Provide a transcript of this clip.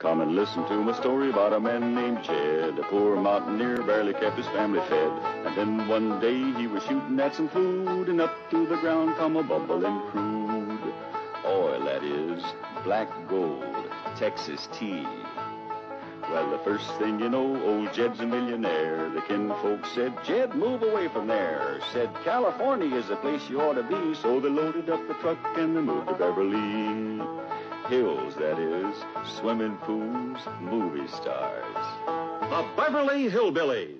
Come and listen to my story about a man named Jed. A poor mountaineer barely kept his family fed. And then one day he was shooting at some food, and up through the ground come a bubbling crude. Oil, that is, black gold, Texas tea. Well, the first thing you know, old Jed's a millionaire. The kinfolk said, Jed, move away from there. Said, California is the place you ought to be. So they loaded up the truck and they moved to Beverly Hills, that is, swimming pools, movie stars. The Beverly Hillbillies.